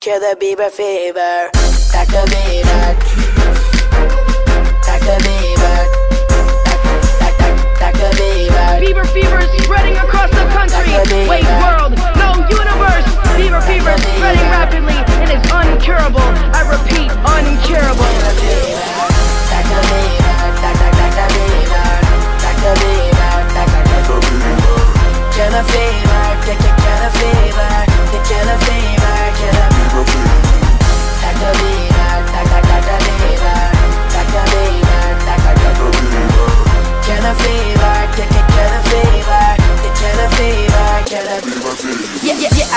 Kill the Bieber fever. Dr. Bieber. Dr. Bieber.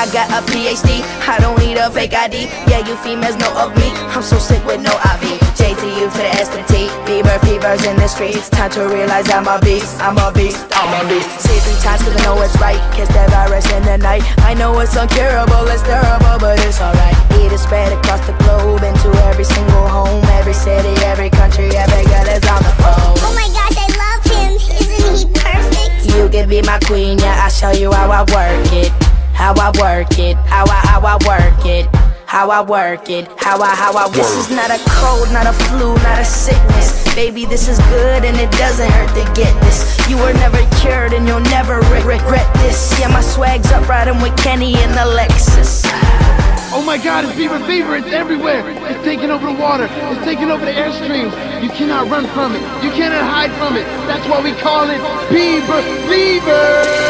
I got a PhD. I don't need a fake ID. Yeah, you females know of me. I'm so sick with no IV. J to the S to the T. Bieber fevers in the streets. Time to realize I'm a beast. I'm a beast. I'm a beast. Say three times cause I know it's right. Catch that virus in the night. I know it's uncurable, it's terrible, but it's alright. It is spread across the globe into every single home, every city, every country, every girl is on the phone. Oh my gosh, I love him. Isn't he perfect? You can be my queen, yeah, I'll show you how I work it. How I work it, how I, how I work it. How I work it, how I, how I work This is not a cold, not a flu, not a sickness. Baby, this is good and it doesn't hurt to get this. You were never cured and you'll never re- regret this. Yeah, my swag's up riding with Kenny in the Lexus. Oh my god, it's Bieber fever, it's everywhere. It's taking over the water, it's taking over the airstreams. You cannot run from it, you cannot hide from it. That's why we call it Bieber fever.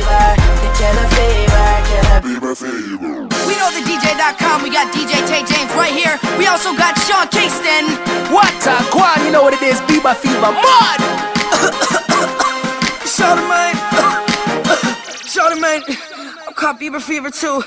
Kill the fever, kill the fever, kill We know the DJ.com, we got DJ Tay James right here. We also got Sean Kingston. What a Quan, you know what it is, Bieber fever, mud! Shorty man, Shorty man, I'm caught Bieber fever too.